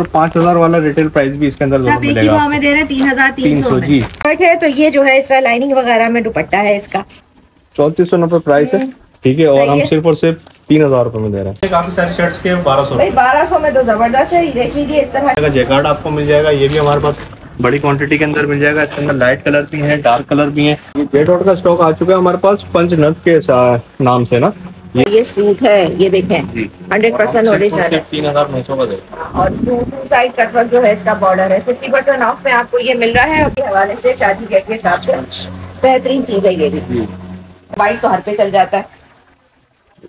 और पाँच हज़ार वाला रिटेल प्राइस भी इसके अंदर सब एक ही मिलेगा भाव में दे रहे तीन हज़ार तीन सौ जी। है तो ये जो है इस तरह लाइनिंग वगैरह में दुपट्टा है इसका। चौंतीस सौ नब्बे प्राइस है। ठीक है हम्म। और हम सिर्फ़ और सिर्फ़ तीन हज़ार रुपए में दे रहे हैं। काफ़ी सारे शर्ट्स के बारह सौ बारह सौ में तो ज़बरदस्त है। ये देख लीजिए इस तरह का जैकार्ड आपको मिल जाएगा। ये भी हमारे पास बड़ी क्वांटिटी के अंदर मिल जाएगा। इसके अंदर लाइट कलर भी है डार्क कलर भी है। ये जेट का स्टॉक आ चुका है हमारे पास पंच नट के नाम से ना। ये ये सूट है ये देखें। हंड्रेड परसेंट ओरिजिनल तीन हज़ार नौ सौ का और टू टू साइड कटवर्क जो है इसका बॉर्डर है। फिफ्टी परसेंट ऑफ़ में आपको ये मिल रहा है और हवाले से शादी के के हिसाब से। बेहतरीन चीज़ है ये भी। वाइट तो हर पे चल जाता है।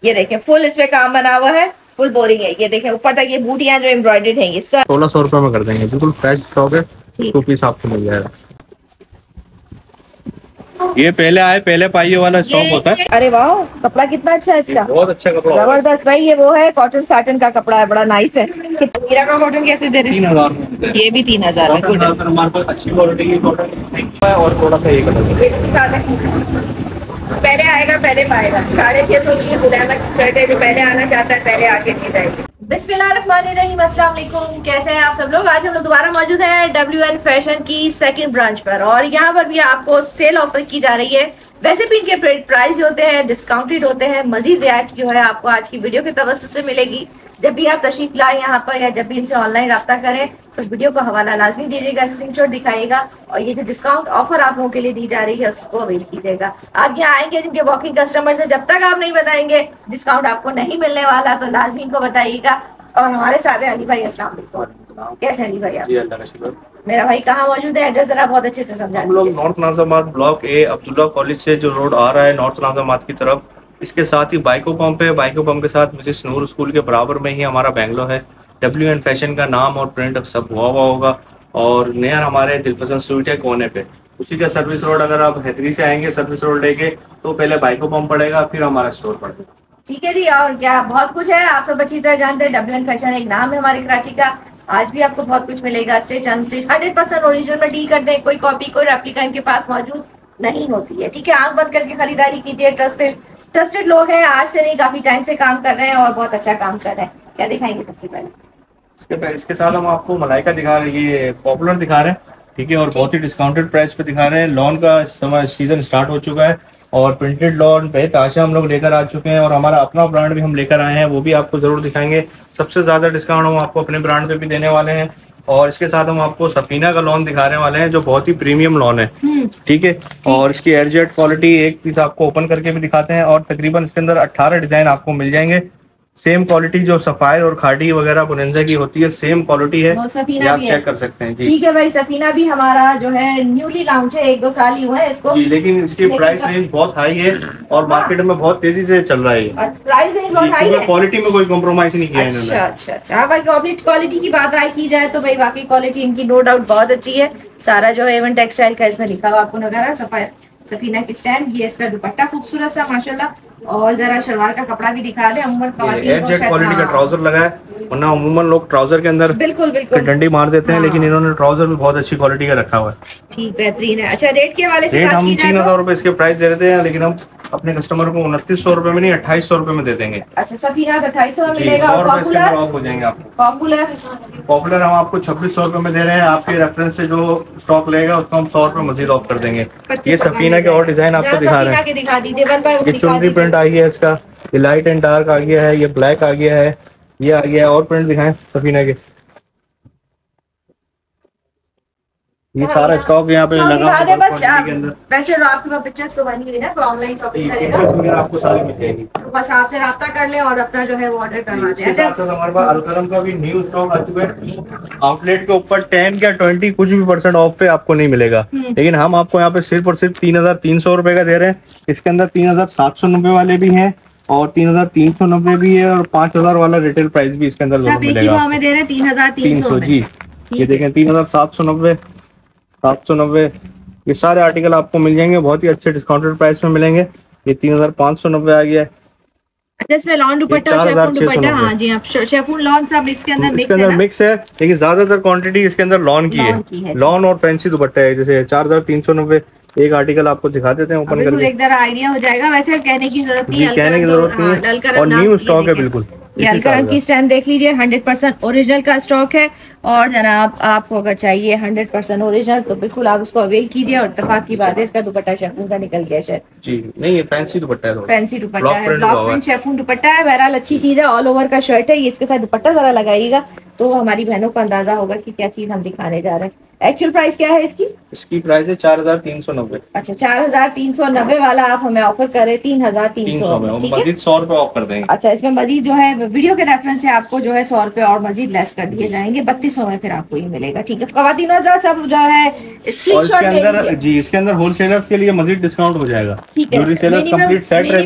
ये देखें फुल इस पे काम बना हुआ है। फुल बोरिंग है। ये देखें ऊपर तक ये बूटियाँ जो एम्ब्रॉयडेड है ये सब। सोलह सौ रुपए में कर देंगे। बिल्कुल फ्रेश स्टॉक है। टू पीस आपको मिल जाएगा। ये पहले आए पहले पाइए वाला स्टॉक होता है। अरे वाह कपड़ा कितना अच्छा है इसका। बहुत अच्छा कपड़ा ज़बरदस्त भाई ये वो है कॉटन साटन का कपड़ा है बड़ा नाइस है। हीरा का कॉटन कैसे दे रहे हैं? ये भी तीन हज़ार अच्छी क्वालिटी की कॉटन और थोड़ा सा ये। पहले आएगा पहले पाएगा। साढ़े छह सौ पहले आना चाहता है पहले आके दी जाएगी। बिस्मिल्लाहिर्रहमानिर्रहीम। अस्सलाम वालेकुम कैसे हैं आप सब लोग? आज हम लोग दोबारा मौजूद हैं डब्ल्यू एन फ़ैशन की सेकंड ब्रांच पर। और यहाँ पर भी आपको सेल ऑफ़र की जा रही है। वैसे भी इनके प्राइस जो होते हैं डिस्काउंटेड होते हैं। मजीद रियायत जो है आपको आज की वीडियो के तवस्त से मिलेगी। जब भी आप तशरीफ़ लाएँ यहाँ पर या जब भी इनसे ऑनलाइन रब्ता करें तो वीडियो का हवाला लाजमी दीजिएगा स्क्रीनशॉट दिखाइएगा और ये जो डिस्काउंट ऑफ़र आप लोगों के लिए दी जा रही है उसको अवेल कीजिएगा। आप यहाँ आएँगे जिनके वॉकिंग कस्टमर से जब तक आप नहीं बताएँगे डिस्काउंट आपको नहीं मिलने वाला तो लाजमी को बताइएगा। और हमारे साथ है अली भाई वालेकुम। कैसे अली भाई आप? मेरा भाई कहाँ मौजूद है? एड्रेस जरा बहुत अच्छे से समझा हम लोग north Najabad block A Abdullah college से जो रोड आ रहा है नॉर्थ नाजाबाद की तरफ़ इसके साथ ही बाइको पंप है बाइको पंप के साथ मिसिस नूर स्कूल के बराबर में ही हमारा बैंगलोर है। डब्ल्यू एन फ़ैशन का नाम और प्रिंट सब हुआ हुआ होगा। और नया हमारे दिलपसंद स्वीट है कोने पे। उसी का सर्विस रोड अगर आप हैदरी से आएँगे सर्विस रोड लेके तो पहले बाइको पंप पड़ेगा, फिर हमारा स्टोर पड़ेगा ठीक है जी, और क्या, बहुत कुछ है। आप सब अच्छी तरह जानते हैं डब्ल्यू एन फ़ैशन एक नाम है हमारे कराची का। आज भी आपको बहुत कुछ मिलेगा stage unstage hundred percent original में डील करते हैं कोई कॉपी कोई रेप्लिका इनके पास मौजूद नहीं होती है। ठीक है, आँख बंद करके खरीदारी कीजिए ट्रस्टेड ट्रस्टेड लोग हैं। आज से नहीं, काफ़ी टाइम से काम कर रहे हैं और बहुत अच्छा काम कर रहे हैं। क्या दिखाएँगे सबसे पहले? इसके इसके साथ हम आपको मलाइका दिखा रहे हैं ये पॉपुलर दिखा रहे हैं ठीक है और बहुत ही डिस्काउंटेड प्राइस पे दिखा रहे हैं। लॉन का समय सीज़न स्टार्ट हो चुका है और प्रिंटेड लॉन आशा हम लोग लेकर आ चुके हैं और हमारा अपना ब्रांड भी हम लेकर आए हैं वो भी आपको ज़रूर दिखाएँगे। सबसे ज़्यादा डिस्काउंट हम आपको अपने ब्रांड पे भी देने वाले हैं और इसके साथ हम आपको सफीना का लॉन दिखाने वाले हैं जो बहुत ही प्रीमियम लॉन है ठीक है और इसकी एयरजेट क्वालिटी एक पीस आपको ओपन करके भी दिखाते हैं और तकरीबन इसके अंदर 18 डिज़ाइन आपको मिल जाएँगे सेम क्वालिटी जो सफायर और खाड़ी वगैरह बुनंजा की होती है सेम क्वालिटी है। सफीना आप चेक कर सकते हैं ठीक है भाई सफीना भी हमारा जो है न्यूली लॉन्च है एक दो साल ही हुए हैं इसको। जी लेकिन इसकी लेकिन प्राइस रेंज बहुत हाई है और मार्केट में बहुत तेज़ी से चल रहा है प्राइस रेंज बहुत हाई है। क्वालिटी में कोई कॉम्प्रोमाइज नहीं किया अच्छा अच्छा अच्छा। हाँ भाई क्वालिटी क्वालिटी की बात आए की जाए तो भाई वाकई क्वालिटी इनकी नो डाउट बहुत अच्छी है। सारा जो है एवन टेक्सटाइल का इसमें लिखा हुआ आपको नज़र आ रहा है सफ़ा सफीना की स्टैंड ये इसका दुपट्टा खूबसूरत सा माशाल्लाह। और जरा शलवार का कपड़ा भी दिखा दे अमूमन क्वालिटी का ट्राउज़र लगा है वरना अमूमन लोग ट्राउज़र के अंदर बिल्कुल बिल्कुल। डंडी मार देते हैं हाँ। लेकिन इन्होंने ट्राउज़र भी बहुत अच्छी क्वालिटी का रखा हुआ है। ठीक बेहतरीन है। अच्छा रेट के वाले से रेट हम तीन हज़ार रूपए इसके प्राइस दे रहे हैं लेकिन हम अपने कस्टमर को उनतीस सौ रुपए में नहीं अट्ठाईस सौ रुपए में दे देंगे। अच्छा अट्ठाईस सौ में मिलेगा और रुपए पॉपुलर ऑफ़ हो जाएँगे आपको। पॉपुलर पॉपुलर हम आपको छब्बीस सौ रुपए में दे रहे हैं। आपके रेफरेंस से जो स्टॉक लेगा उसको हम सौ रुपए मजीद ऑफ़ कर देंगे। ये सफीना के और डिज़ाइन आपको दिखा रहे हैं। दिखा दीजिए चुनरी प्रिंट आ गया है इसका। ये लाइट एंड डार्क आ गया है ये ब्लैक आ गया है ये आ गया है और प्रिंट दिखाएँ सफीना के। ये सारा स्टॉक यहाँ पे लगा हुआ दे है बस वैसे आपके पास पिक्चर्स तो बनी है ना तो ऑनलाइन शॉपिंग करेगा। आपको सारी मिल जाएगी। तो बस आपसे रब्ता कर ले और अपना जो है वो ऑर्डर करवा दें अच्छा? हमारे पास अलकरम का भी न्यू स्टॉक आ चुका है। आउटलेट के ऊपर टेन या ट्वेंटी कुछ भी परसेंट ऑफ़ पे आपको नहीं मिलेगा। हम्म। लेकिन हम आपको यहाँ पे सिर्फ़ और सिर्फ़ तीन हज़ार तीन सौ रुपए का दे रहे हैं। इसके अंदर तीन हज़ार सात सौ नब्बे वाले भी हैं और तीन हज़ार तीन सौ नब्बे भी है और पाँच हज़ार वाला रिटेल प्राइस भी इसके अंदर मिलेगा। रहे हैं तीन हज़ार तीन सौ जी। ये देखें तीन हज़ार सात सौ नब्बे। सात सौ नब्बे। ये सारे आर्टिकल आपको मिल जाएँगे बहुत ही अच्छे डिस्काउंटेड प्राइस में मिलेंगे। ये तीन हज़ार पाँच सौ नब्बे आ गया है। अच्छा इसमें लॉन दुपट्टा और शेफून दुपट्टा हाँ जी आप शेफून लॉन सब इसके अंदर मिक्स इसके है अंदर मिक्स है लेकिन ज़्यादातर क्वांटिटी इसके अंदर लॉन की है, लॉन और फैंसी दुपट्टा है जैसे चार हज़ार तीन सौ नब्बे एक आर्टिकल आपको दिखा देते हैं ओपन करके। एक आइडिया हो जाएगा वैसे कहने की ज़रूरत नहीं है कहने की ज़रूरत नहीं है। और न्यू स्टॉक है बिल्कुल। ये अलकरम का। स्टैंड देख लीजिए हंड्रेड परसेंट ओरिजिनल का स्टॉक है। और जनाब आपको अगर चाहिए हंड्रेड परसेंट ओरिजिनल तो बिल्कुल आप उसको अवेल कीजिए और इतफाक की बात है इसका दुपट्टा शेफून का निकल गया शायद जी नहीं ये फैंसी दुपट्टा है। फैंसी दुपट्टा है। ब्लॉक। प्रिंट शेफून दुपट्टा है। बहरहाल अच्छी चीज़ है ऑल ओवर का शर्ट है। ये इसके साथ दुपट्टा जरा लगाइएगा तो हमारी बहनों को अंदाज़ा होगा कि क्या चीज़ हम दिखाने जा रहे हैं। एक्चुअल प्राइस क्या है इसकी? इसकी प्राइस है चार हज़ार तीन सौ नब्बे। अच्छा चार हज़ार तीन सौ नब्बे वाला आप हमें ऑफ़र करें तीन हज़ार तीन सौ। में मजीद सौ रुपए ऑफ़ कर देंगे। अच्छा इसमें मजीद जो है वीडियो के रेफरेंस से आपको जो है सौ रुपए और मजीद लेस कर दिए जाएँगे बत्तीस सौ में फिर आपको ये मिलेगा ठीक है? खातिन सब जो है स्क्रीनशॉट इसके अंदर जी इसके अंदर होलसेलर्स के लिए मजीद डिस्काउंट हो जाएगा। ठीक है।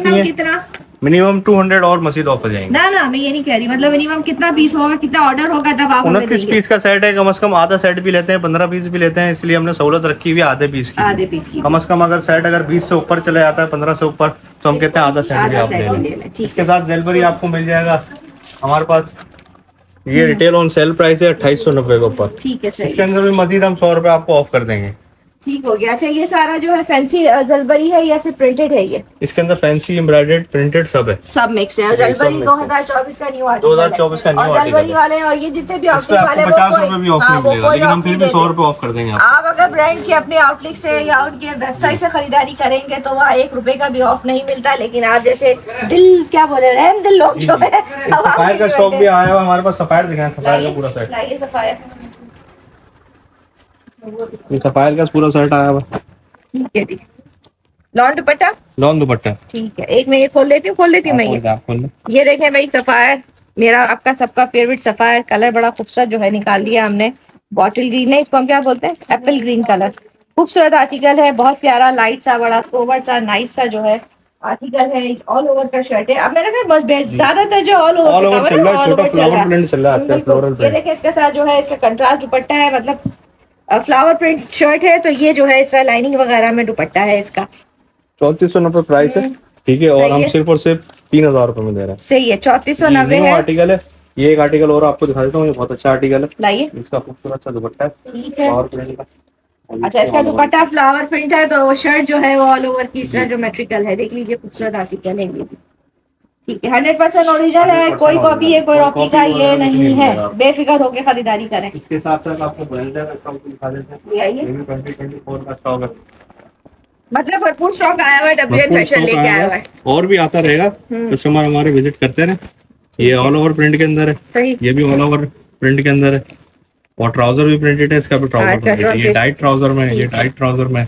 हैं। कितना? मिनिमम टू हंड्रेड और मजीद ऑफ़ हो जाएँगे। ना ना मैं ये नहीं कह रही मतलब मिनिमम कितना पीस होगा कितना ऑर्डर होगा तब आप उनतीस पीस का सेट है कम से कम आधा सेट भी लेते हैं पंद्रह पीस भी लेते हैं इसलिए हमने सहूलत रखी हुई आधे पीस की। आधे पीस की। कम से कम अगर सेट अगर बीस से ऊपर चले जाता है पंद्रह से ऊपर तो हम कहते हैं आधा सेट भी आप ले भी लें। लें, इसके साथ जेलबरी आपको मिल जाएगा हमारे पास ये रिटेल ऑन सेल प्राइस है अट्ठाईस सौ नब्बे के ऊपर। ठीक है इसके अंदर भी मजीद हम सौ रुपए आपको ऑफ़ कर देंगे। ठीक हो गया। अच्छा ये सारा जो है फैंसी जलबरी है या सिर्फ़ प्रिंटेड है ये? इसके अंदर फैंसी एम्ब्रॉयडेड प्रिंटेड सब है। सब मिक्स है। जलबरी दो हज़ार चौबीस का न्यू आर्टिकल 2024 का new और article जलबरी वाले और ये जितने भी आउटलेट वाले पचास रुपए भी ऑफ़ हाँ, मिलेगा लेकिन हम फिर भी सौ। रुपए ऑफ़ कर देंगे आप अगर ब्रांड के अपने आउटलेट से या उनके वेबसाइट से खरीदारी करेंगे तो वहाँ एक रूपए का भी ऑफ़ नहीं मिलता। लेकिन आप जैसे दिल क्या बोले रहम दिल लोग जो है सफायर का स्टॉक भी आया हुआ हमारे पास सफायर दिखाएँ सफायर का पूरा सेट सफायर ये सफायर का पूरा सेट आया हुआ। ठीक है जी लॉन दुपट्टा? लॉन दुपट्टा। ठीक है एक मैं ये खोल देती हूँ खोल देती हूँ मैं ये। खोल दें। ये देखें भाई सफायर मेरा आपका सबका फेवरेट सफायर कलर बड़ा खूबसूरत जो है निकाल दिया हमने। बॉटल ग्रीन है इसको हम क्या बोलते हैं? एप्पल ग्रीन कलर खूबसूरत आर्टिकल है बहुत प्यारा लाइट सा बड़ा सोवर सा नाइस सा जो है। आर्टिकल है ऑल ओवर का शर्ट है। अब मैंने कहा बस ज़्यादातर जो ऑल ओवर है, छोटा flower चल रहा है ये print। देखें इसके साथ जो है इसका कंट्रास्ट दुपट्टा है मतलब फ्लावर प्रिंट शर्ट है तो ये जो है इस तरह लाइनिंग वगैरह में दुपट्टा है इसका। चौतीस सौ नब्बे प्राइस है। ठीक है और हम सिर्फ़ और सिर्फ़ तीन हज़ार रुपए में दे रहे हैं। सही है चौतीस सौ नब्बे आर्टिकल है। ये एक आर्टिकल और आपको दिखा देता हूँ ये बहुत अच्छा आर्टिकल है। लाइए। इसका खूबसूरत सा दुपट्टा है और प्रिंट का। अच्छा इसका दुपट्टा फ्लावर प्रिंट है तो शर्ट जो है वो ऑल ओवर की ज्योमेट्रिकल है। देख लीजिए खूबसूरत आर्टिकल है ठीक है हंड्रेड परसेंट ओरिजिनल है कोई कॉपी है कोई copy का ये नहीं है। बेफिक्र होकर खरीदारी करें। इसके साथ साथ आपको ब्लेंडर का स्टॉक दिखा देते हैं। ये आइए। ये भी 2024 का स्टॉक है। मतलब भरपूर स्टॉक आया हुआ है डब्ल्यू फ़ैशन लेके आया हुआ है। और भी आता रहेगा कस्टमर हमारे विज़िट करते रहे। ये ऑल ओवर प्रिंट के अंदर है। ये भी ऑल ओवर प्रिंट के अंदर है। और ट्राउज़र भी प्रिंटेड है इसका भी ट्राउज़र है ये टाइट ट्राउज़र में ये टाइट ट्राउज़र में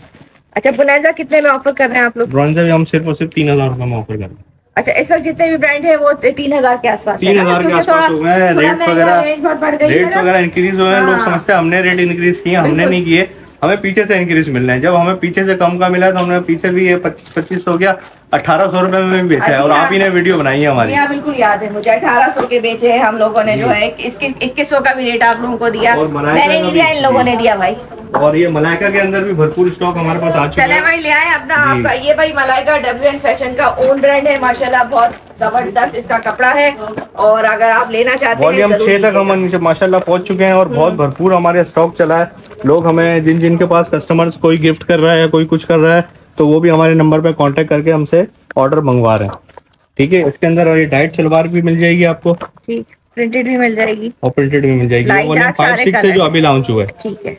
अच्छा बुनाजा कितने में ऑफ़र कर रहे हैं आप लोग? ब्रॉन्जर भी हम सिर्फ़ और सिर्फ़ तीन हज़ार रुपए में ऑफ़र कर रहे हैं। अच्छा इस वक्त जितने भी ब्रांड है वो तीन हज़ार के आसपास तीन हज़ार के आसपास हो गए रेट्स वगैरह रेट बहुत बढ़ गई है रेट्स वगैरह इंक्रीज हुए हैं लोग हाँ। समझते हैं हमने रेट इंक्रीज किए हमने नहीं किए हमें पीछे से इंक्रीज मिल रहे हैं। जब हमें पीछे से कम का मिला तो हमने पीछे भी ये पच्चीस पच्चीस हो गया अठारह सौ रुपए में भी बेचा है और आप ही ने वीडियो बनाई है हमारी। जी हाँ बिल्कुल याद है मुझे। अठारह सौ के बेचे हैं हम लोगों ने जो है इसके इक्कीस सौ का भी रेट आप लोगों को दिया। मैंने नहीं दिया इन लोगों ने दिया भाई। और ये मलाइका के अंदर भी भरपूर स्टॉक हमारे पास आ चुका चले है। भाई ले आए अपना। आपका। ये भाई मलाइका डब्ल्यू एन फ़ैशन का ओन ब्रांड है माशाल्लाह बहुत ज़बरदस्त इसका कपड़ा है। और अगर आप लेना चाहते हैं वॉल्यूम छह तक हम माशाल्लाह पहुँच चुके हैं और बहुत भरपूर हमारे स्टॉक चला है। लोग हमें जिन जिनके पास कस्टमर्स कोई गिफ्ट कर रहा है कोई कुछ कर रहा है तो वो भी हमारे नंबर पे कॉन्टेक्ट करके हमसे ऑर्डर मंगवा रहे हैं। ठीक है? इसके अंदर और ये डाइट सलवार भी मिल जाएगी आपको। ठीक प्रिंटेड भी मिल जाएगी। और प्रिंटेड भी मिल जाएगी। फाइव सिक्स है जो अभी लॉन्च हुआ है। ठीक है।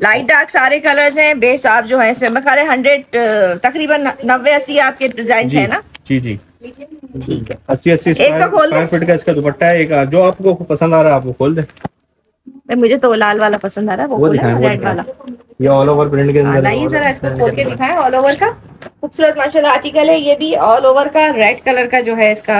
लाइट डार्क सारे कलर्स हैं बेस आप जो है इसमें। मैं खा हंड्रेड तकरीबन नब्बे अस्सी आपके डिज़ाइन है ना? जी जी। ठीक है। अस्सी अस्सी एक तो खोल फीट का इसका दुपट्टा है एक जो आपको पसंद आ रहा है आपको खोल दे। मुझे तो लाल वाला पसंद आ रहा है वो वो रेड वाला। ये ऑल ओवर प्रिंट के हाँ, अंदर लाइए जरा इसको खोल के दिखाएँ ऑल ओवर का। खूबसूरत माशाल्लाह आर्टिकल है ये भी ऑल ओवर का रेड कलर का जो है इसका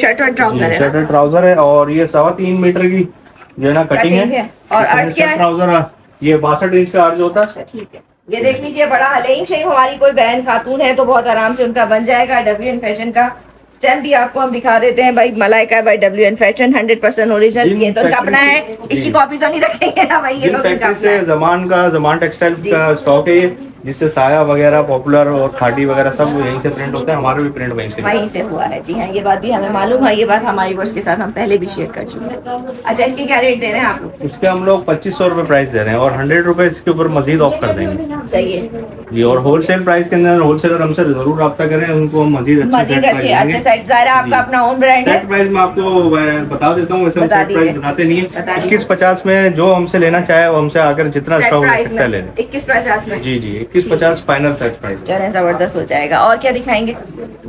शर्ट और ट्राउज़र है। शर्ट और ट्राउज़र है और ये सवा तीन मीटर की जो है ना कटिंग है। है। और अर्ज़ क्या है? ये बासठ इंच का अर्ज़ होता है? अच्छा ठीक है। ये देख लीजिए बड़ा हलेन शेप हमारी कोई बहन खातून है तो बहुत आराम से उनका बन जाएगा। डब्ल्यू एन फ़ैशन का स्टैम्प भी आपको हम दिखा देते हैं। भाई मलाइका भाई W N fashion hundred percent original ये तो उनका अपना है। इसकी कॉपी तो नहीं रखेंगे ना भाई ये लोग से जमान का जमान टेक्सटाइल का स्टॉक है ये जिससे साया वगैरह पॉपुलर और खाटी वगैरह सब यहीं से प्रिंट होते हैं हमारे भी प्रिंट वहीं से वहीं से हुआ है। जी हाँ ये बात भी हमें मालूम है ये बात हमारी वर्ष के साथ हम पहले भी शेयर कर चुके हैं। अच्छा इसके क्या रेट दे रहे हैं आप लोग? इसके हम लोग पच्चीस सौ रुपए प्राइस दे रहे हैं और हंड्रेड रुपए इसके ऊपर मजीद ऑफ़ कर देंगे। सही है। जी और होलसेल प्राइस के अंदर होलसेलर हमसे ज़रूर रब्ता करें उनको हम मजीद अच्छे मजीद अच्छे अच्छे। साइड ज़ाहिर आपका अपना ओन ब्रांड है। सेट प्राइस मैं आपको बता देता हूँ वैसे सेट प्राइस बताते नहीं है। इक्कीस पचास में जो हमसे लेना चाहे वो हमसे आकर जितना सेट स्टॉक ले प्राइस सकता है ले ले। इक्कीस पचास में। जी जी इक्कीस पचास फाइनल सेट प्राइस है। चले ज़बरदस्त हो जाएगा। और क्या दिखाएँगे?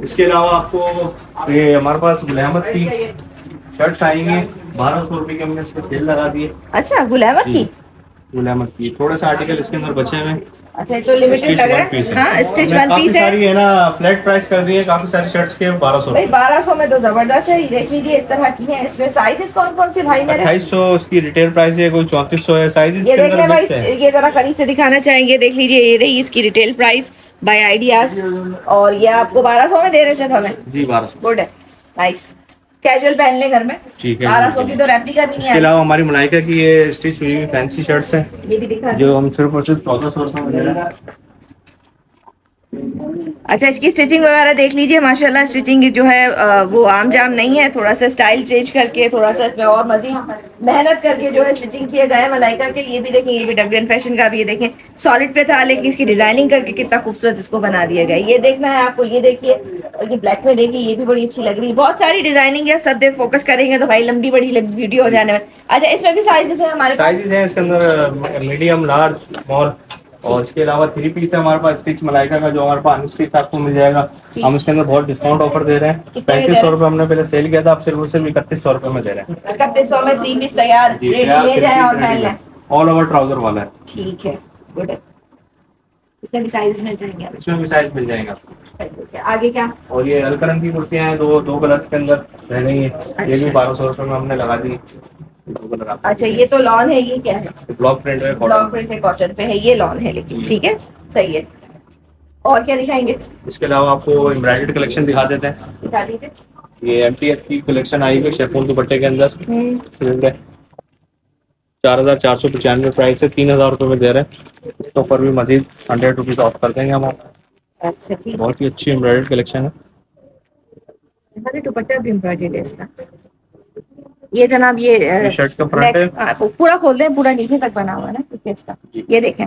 इसके अलावा आपको ये हमारे पास गुलामत की शर्ट आएँगे। बारह सौ रूपए की हमने इस पर सेल लगा दी अच्छा गुलामत की? गुलामत की। थोड़ा सा आर्टिकल इसके अंदर बचे हुए अच्छा ये तो लिमिटेड लग रहा है? है। स्टिच वन पीस है। सारी है ना फ्लैट प्राइस कर दिए काफ़ी सारी शर्ट्स के बारह सौ भाई बारह सौ में तो ज़बरदस्त है। देख लीजिए इस तरह की है। इसमें साइजेस कौन कौन से भाई मेरे? अट्ठाईस सौ इसकी रिटेल प्राइस है कोई चौंतीस सौ है साइज़ ये देख ले भाई ये जरा करीब से दिखाना चाहेंगे देख लीजिए ये रही इसकी रिटेल प्राइस बाय आइडियाज़ और ये आपको बारह सौ में दे रहे सिर्फ़ हमें? जी बारह सौ। गुड है। नाइस कैजुअल पहन ले घर में। ठीक है बारह सौ की तो रेप्लिका भी नहीं इसके अलावा हमारी मलाइका की ये स्टिच हुई हुई फैंसी शर्ट्स हैं। ये भी दिखा जो हम सिर्फ़ और सिर्फ़ चौदह सौ रुपये अच्छा इसकी स्टिचिंग वगैरह देख लीजिए माशाल्लाह स्टिचिंग जो है वो आम जाम नहीं है। थोड़ा सा स्टाइल चेंज करके थोड़ा सा इसमें और मजीद मेहनत करके जो है स्टिचिंग किए गए हैं मलाइका के ये भी देखें ये भी डगन फ़ैशन का भी ये देखें सॉलिड पे था लेकिन इसकी डिज़ाइनिंग करके कितना खूबसूरत इसको बना दिया गया ये देखना है आपको ये देखिए और ये ब्लैक में देखिए ये भी बड़ी अच्छी लग रही है। बहुत सारी डिज़ाइनिंग है सब देख फोकस करेंगे तो भाई लंबी बड़ी वीडियो हो जाने में। अच्छा इसमें भी साइजेस है हमारे साइजेस हैं इसके अंदर मीडियम लार्ज स्मॉल और इसके अलावा थ्री पीस है हमारे पास स्टिच मलाइका का जो हमारे पास अनस्टिच आपको मिल जाएगा। हम इसके अंदर बहुत डिस्काउंट ऑफ़र दे रहे हैं। पैंतीस सौ रुपये हमने पहले सेल किया था अब सिर्फ़ सिर्फ़ इकतीस सौ रुपये में दे रहे हैं। इकतीस सौ में थ्री पीस तैयार ऑल ओवर ट्राउज़र वाला है। ठीक है इसमें भी साइज़ मिल जाएँगे इसमें भी साइज़ मिल जाएगा आगे क्या? और ये अलकरम की कुर्तियाँ हैं दो दो कलर्स के अंदर रह गई हैं। ये भी अच्छा। बारह सौ रुपए में हमने लगा दी। अच्छा ये तो लॉन है ये क्या है? ब्लॉक प्रिंट है ब्लॉक प्रिंट है कॉटन पे है ये लॉन है लेकिन ठीक है? सही है। और क्या दिखाएँगे? इसके अलावा आपको एम्ब्रॉयडर्ड कलेक्शन दिखा देते हैं। दिखा दीजिए। ये एमटीएफ की कलेक्शन आई है शेफोन दुपट्टे के अंदर। हम्म, चार हज़ार चार सौ पचानवे प्राइस है तीन हज़ार रुपये में दे रहे हैं। इसके ऊपर भी मजीद हंड्रेड रुपीज़ ऑफ़ कर देंगे हम आपको अच्छा बहुत ही अच्छी एम्ब्रॉयडर्ड कलेक्शन है। है दुपट्टा भी एम्ब्रॉयडर्ड है इसका। ये जनाब ये शर्ट का फ्रंट है पूरा खोल दें पूरा नीचे तक बना हुआ है ना इसका। ये देखें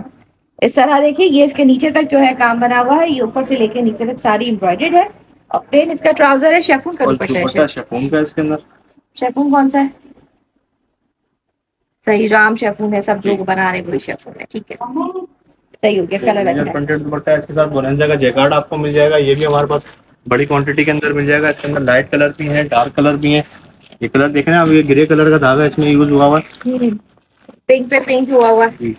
इस तरह देखिए ये इसके नीचे तक जो है काम बना हुआ है ये ऊपर से लेके नीचे तक सारी एम्ब्रॉयडर्ड है। और प्लेन इसका ट्राउज़र है शेफून का दुपट्टा है शेफोन का इसके अंदर? शेफून कौन सा है? सही राम शेफून है सब लोग बना रहे हैं वही शेफून है ठीक है। सही हो गया कलर अच्छा प्रिंटेड दुपट्टा है इसके साथ का जैकार्ड आपको मिल जाएगा ये भी हमारे पास बड़ी क्वांटिटी के अंदर मिल जाएगा इसके अंदर लाइट कलर भी है डार्क कलर भी है ये कलर देख रहे हैं आप? ये ग्रे कलर का धागा इसमें यूज़ हुआ हुआ? है पिंक पे पिंक हुआ हुआ। है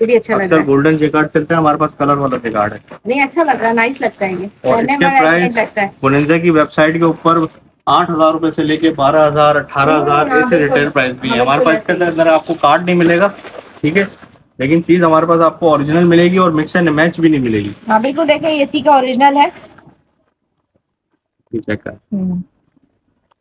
भी अच्छा लग रहा है। गोल्डन जैकार्ड चलते हैं हमारे पास कलर वाला जैकार्ड है। नहीं अच्छा लग रहा है नाइस लगता है ये। और इसके प्राइस है। बोनेंजा की वेबसाइट के ऊपर आठ हज़ार रुपए से लेके बारह हज़ार अठारह हज़ार हाँ, ऐसे रिटेल प्राइस भी है। हाँ, हमारे पास इसके अंदर आपको कार्ड नहीं मिलेगा ठीक है? लेकिन चीज़ हमारे पास आपको ओरिजिनल मिलेगी और मिक्स एंड मैच भी नहीं मिलेगी। हाँ बिल्कुल देखें इसी का ओरिजिनल है। है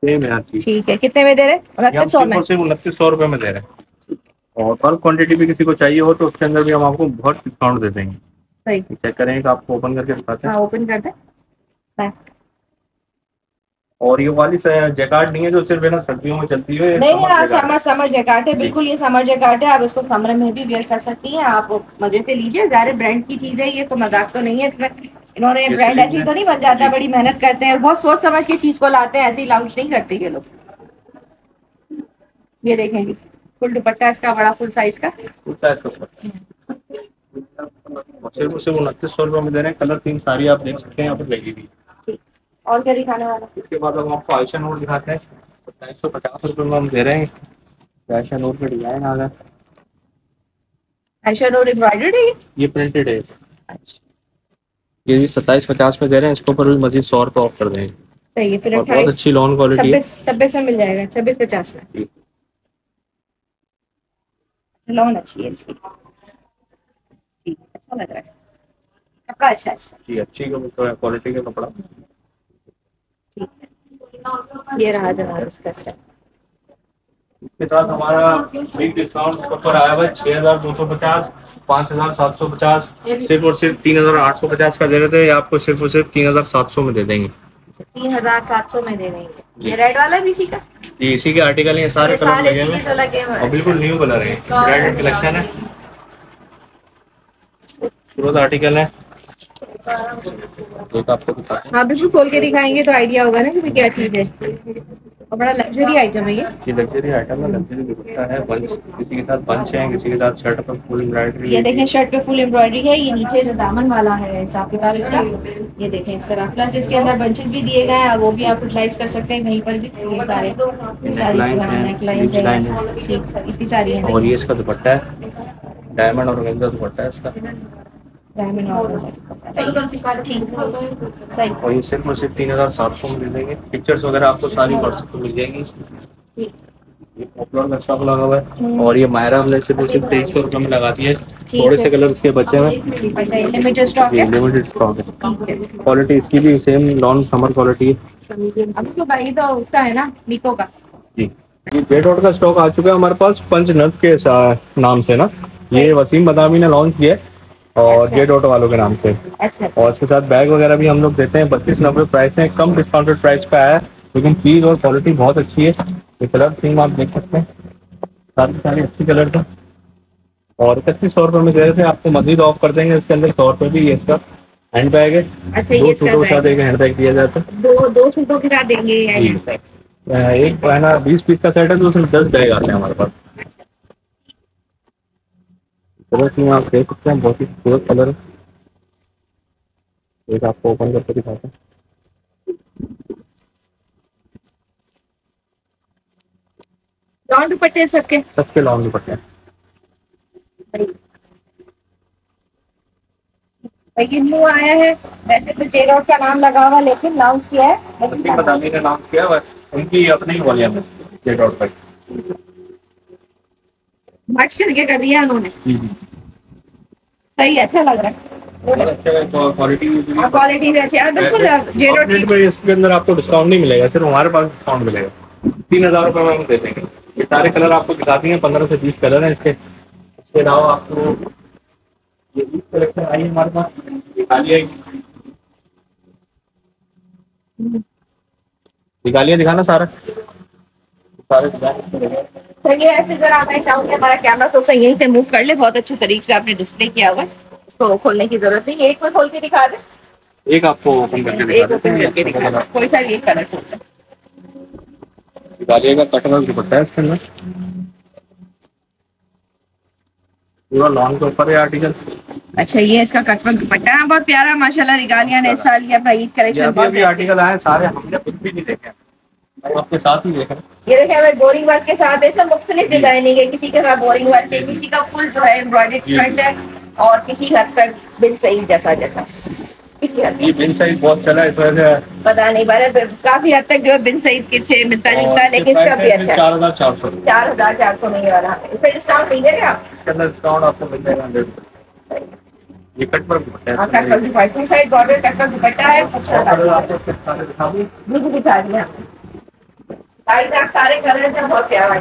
ठीक है कितने में दे रहे सौ में? सिर्फ़ उनतीस सौ रुपए में दे रहे हैं। और बल्क क्वांटिटी भी किसी को चाहिए हो तो उसके अंदर भी हम आपको बहुत डिस्काउंट दे देंगे। सही। चेक करें कि आपको ओपन करके दिखाते हैं। हाँ ओपन कर दे और ये वाली जैकार्ड नहीं है जो सिर्फ़ है ना सर्दियों में चलती है नहीं नहीं हाँ समर समर जैकेट है बिल्कुल ये समर जैकेट है आप इसको समर में भी वेयर कर सकती हैं आप मज़े से लीजिए ज़ाहिर ब्रांड की चीज़ है ये तो मज़ाक तो नहीं है इसमें। इन्होंने ब्रांड ऐसी तो नहीं बन जाता बड़ी मेहनत करते हैं बहुत सोच समझ के चीज़ को लाते हैं ऐसे ही लाउंज नहीं करते ये लोग। ये देखेंगे फुल दुपट्टा इसका बड़ा फुल साइज़ का। साइज़ सिर्फ़ सिर्फ़ उनतीस सौ रुपये में दे रहे हैं कलर तीन सारी आप देख सकते हैं यहाँ पर लगी हुई। और क्या दिखाने वाला? इसके बाद हम आपको आयशा नोट दिखाते हैं। सौ पचास रुपये में हम दे रहे हैं। आयशा नोट का डिज़ाइन आ गया आयशा रोड एम्ब्रॉयडर्ड है ये? प्रिंटेड है। अच्छा। ये भी सत्ताईस पचास में दे रहे हैं इसके ऊपर मजीद सौ रुपये ऑफ़ कर देंगे। सही है फिर बहुत अच्छी लॉन क्वालिटी है। छब्बीस में मिल जाएगा छब्बीस पचास में। जी। लॉन अच्छी है इसकी। ठीक अच्छा लग रहा है। कपड़ा अच्छा है जी अच्छी क्वालिटी का कपड़ा। ठीक है। ये रहा जनाब इसका स्टेप इसके साथ हमारा बिग डिस्काउंट ऊपर आया हुआ है छह हज़ार दो सौ पचास पाँच हज़ार सात सौ पचास सिर्फ़ और सिर्फ़ तीन हज़ार आठ सौ पचास का दे रहे थे। आपको सिर्फ़ और सिर्फ़ तीन हज़ार सात सौ में दे देंगे। तीन हज़ार सात सौ में दे देंगे। जी। ये रेड वाला भी इसी का? ये इसी के आर्टिकल हैं सारे कलर लगे हैं। जो और बिल्कुल न्यू कलर है। ब्रांडेड कलेक्शन है। सूरत आर्टिकल है। आपको हाँ बिल्कुल खोल के दिखाएँगे तो आइडिया होगा ना कि क्या चीज़ है। और बड़ा लग्जरी आइटम है ये। ये लग्जरी आइटम है लग्जरी दुपट्टा है बंच किसी के साथ बंच है किसी के साथ शर्ट पर फुल एम्ब्रॉयडरी ये देखें शर्ट पे फुल एम्ब्रॉयडरी है ये नीचे जो दामन वाला है हिसाब किताब इसका। ये देखें इस तरह। प्लस इसके अंदर बंचेस भी दिए गए हैं वो भी आप यूटिलाइज कर सकते हैं कहीं पर भी। ये सारे। ठीक इतनी सारी है और ये इसका दुपट्टा है डायमंड और दुपट्टा है इसका। सही और ये सिर्फ़ और सिर्फ़ तीन हज़ार सात सौ में दे देंगे पिक्चर्स वगैरह आपको सारी व्हाट्सएप पे मिल जाएँगी। ये पॉपुलर का स्टॉक लगा हुआ है। और ये मायरा हमने सिर्फ़ और सिर्फ़ तेईस सौ रुपये में लगा दिए थोड़े से कलर इसके बचे हुए हैं। लिमिटेड स्टॉक है। लिमिटेड स्टॉक है। क्वालिटी इसकी भी सेम नॉन समर क्वालिटी है। अभी तो भाई तो उसका है ना मिको का। जी। ये का स्टॉक आ चुका है हमारे पास पंच नट के नाम से ना। ये वसीम बदामी ने लॉन्च किया है। और अच्छा। जेट ऑटो वालों के नाम से। अच्छा और इसके साथ बैग वगैरह भी हम लोग देते हैं। बत्तीस नब्बे प्राइस है कम डिस्काउंटेड प्राइस पे आया है लेकिन चीज़ और क्वालिटी बहुत अच्छी है। ये कलर थीम आप देख सकते हैं। सारी सारी अच्छी कलर थे और इकतीस सौ रुपये में दे रहे थे आपको मजीद ऑफ़ कर देंगे। इसके अंदर सौ रुपये भी ये इसका। हैंड बैग है। अच्छा दो सूटों के साथ एक हैंड बैग दिया जाता है। दो दो सूटों के साथ देंगे एक है ना बीस पीस का सेट है तो उसमें दस बैग आते हैं हमारे पास। अच्छा। कलर थीम आप देख सकते हैं बहुत ही खूबसूरत कलर है एक आपको ओपन करके दिखाते हैं लॉन्ग दुपट्टे सबके सबके लॉन्ग दुपट्टे हैं भाई ये न्यू आया है वैसे तो जे डॉट का नाम लगा हुआ लेकिन लॉन्च किया है वैसे वसीम बदामी ने नाम किया है उनकी अपनी वॉल्यूम है आउट पर मर्च करके कर दिया उन्होंने? जी सही अच्छा लग रहा है। अच्छा है क्वालिटी भी अच्छी है। बिल्कुल इसके अंदर आपको डिस्काउंट नहीं मिलेगा सिर्फ़ हमारे पास डिस्काउंट मिलेगा। तीन हज़ार रुपये में हम दे देंगे। ये सारे कलर आपको दिखा देंगे पंद्रह से बीस कलर हैं इसके। इसके अलावा आपको ये भी कलेक्शन आई हमारे पास। दिखाली आई दिखाना सारा। सारे डिज़ाइन ऐसे जरा मैं चाहूँगी हमारा कैमरा तो यहीं से मूव कर ले बहुत अच्छे तरीके से आपने डिस्प्ले किया हुआ है। इसको खोलने की ज़रूरत नहीं एक में खोल के दिखा दे। एक आपको ओपन करके दिखा देते हैं। कोई सा एक कलर कटवर्क दुपट्टा है इसके अंदर। पूरा लॉन्ग के ऊपर है आर्टिकल अच्छा ये इसका कटवर्क दुपट्टा है। बहुत प्यारा माशाल्लाह रिगालिया ने इस साल ये अपना ईद कलेक्शन बहुत आर्टिकल आए सारे हमने खुद भी नहीं देखे आपके साथ ही देख हैं। ये देखिए हमारे बोरिंग वर्क के साथ ऐसे मुख्तलिफ़ डिज़ाइनिंग है। किसी के साथ बोरिंग वर्क है किसी का फुल जो है एम्ब्रॉयडरी फ्रंट है और किसी हद तक बिल सही जैसा जैसा। किसी हद ये बिन बहुत चला है पता नहीं बारे काफ़ी हद तक जो है सही के से मिलता जुलता है लेकिन इसका भी अच्छा चार हज़ार चार सौ चार हज़ार चार सौ में ये वाला इस पर डिस्काउंट नहीं देंगे इसके अंदर डिस्काउंट आपको मिल जाएगा हंड्रेड ये कट पर दुपट्टा हाँ। है cutwork dupatta side border dupatta है और कलर आपको इसके सारे दिखा दूँ। बिल्कुल दिखा दिया। साइड सारे कलर बहुत प्यारा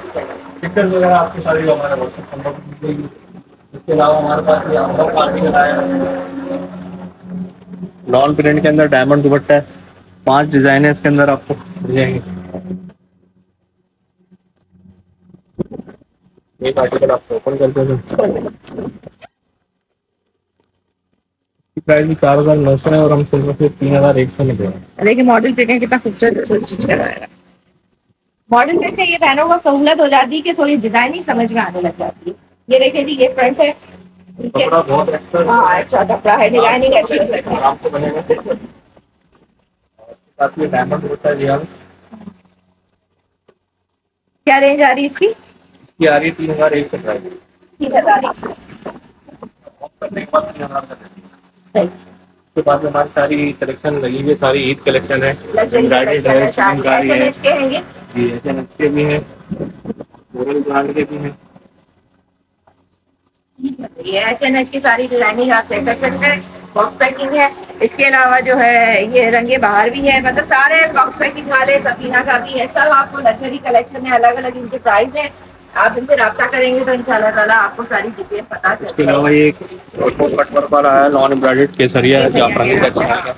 पिक्चर्स वगैरह आपकी सारी हमारे व्हाट्सएप नंबर पर मिल जाएगी इसके अलावा हमारे पास ये अम्बर आया लॉन प्रिंट के अंदर डायमंड दुपट्टा है। पाँच डिज़ाइन है इसके अंदर आपको मिल जाएँगे। एक आर्टिकल आपको ओपन प्राइस भी चार हज़ार नौ सौ है और हम सिर्फ़ तीन हज़ार एक सौ में दे रहे हैं देखिए मॉडल देखें कितना खूबसूरत इसमें स्टिच मॉडल पे से ये पहनों को सहूलत हो जाती है कि थोड़ी डिज़ाइनिंग समझ में आने लग जाती है। ये देखिए जी ये फ्रंट है। है। हाँ। अच्छा कपड़ा है डिज़ाइनिंग अच्छी हो सकती है। है क्या रेंज आ रही है इसकी? इसकी आ रही है तीन हज़ार एक सौ तीन हज़ार एक। सही। उसके बाद में हमारी सारी कलेक्शन लगी हुई सारी ईद कलेक्शन है। के ये एच एन एच के भी हैं ओरल ब्रांड के भी हैं। ये एच एन एच की सारी डिज़ाइनिंग आप कर सकते हैं। बॉक्स पैकिंग है। इसके अलावा जो है ये रंगे बाहर भी है। मतलब सारे बॉक्स पैकिंग वाले सफीना का भी है। सब आपको लग्जरी कलेक्शन है अलग अलग इनके प्राइस है। आप इनसे रब्ता करेंगे तो इंशाल्लाह ताला आपको सारी डिटेल पता इसके चलेगी अलावा ये कट वर्क वाला है नॉन एम्ब्रॉयडेड केसरिया है केसरिया जाफरानी है। का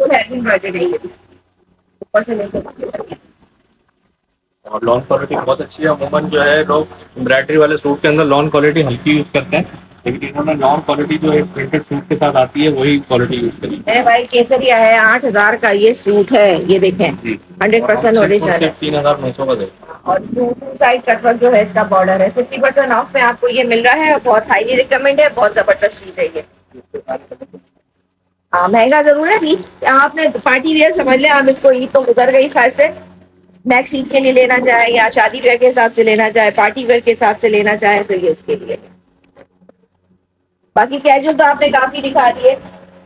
फुल हैवी एम्ब्रॉयडरी है। ये ऊपर से लेकर और लॉन क्वालिटी बहुत अच्छी है। अमूमन जो है लोग एम्ब्रॉयडरी वाले सूट के अंदर लॉन क्वालिटी हल्की यूज़ करते हैं। लेकिन इन्होंने क्वालिटी जो एक प्रिंटेड सूट के साथ आती है वही क्वालिटी यूज़ करी। है भाई केसरिया है आठ हज़ार का ये सूट है ये देखें। हंड्रेड परसेंट ओरिजिनल तीन हज़ार नौ सौ का दे और टू साइड कटवर्क जो है इसका बॉर्डर है। फिफ्टी परसेंट ऑफ़ में आपको ये मिल रहा है बहुत हाईली रिकमेंड है बहुत ज़बरदस्त चीज़ है ये। हाँ महँगा ज़रूर है। ठीक आपने पार्टी वेयर समझ लिया आप इसको ईद तो गुजर गई खैर से। नेक्स्ट ईद के लिए लेना चाहे या शादी वेयर के हिसाब से लेना चाहे पार्टी वेयर के हिसाब से लेना चाहे तो ये इसके लिए। बाकी कैजुअल तो आपने काफ़ी दिखा दिए।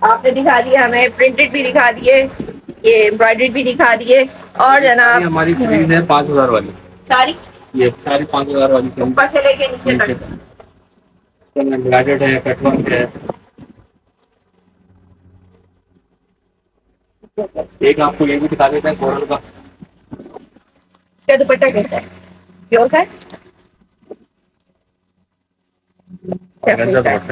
आपने दिखा दिया हमें प्रिंटेड भी दिखा दिए ये एम्ब्रॉयडेड भी दिखा दिए और जनाब हमारी सीरीज़ है पाँच हज़ार वाली। सारी? ये सारी पाँच हज़ार वाली ऊपर से लेके नीचे तक। तक। एम्ब्रॉयडेड है कटवर्क है। एक आपको ये भी दिखा देते हैं कोरल का। इसका दुपट्टा कैसा है? प्योर का।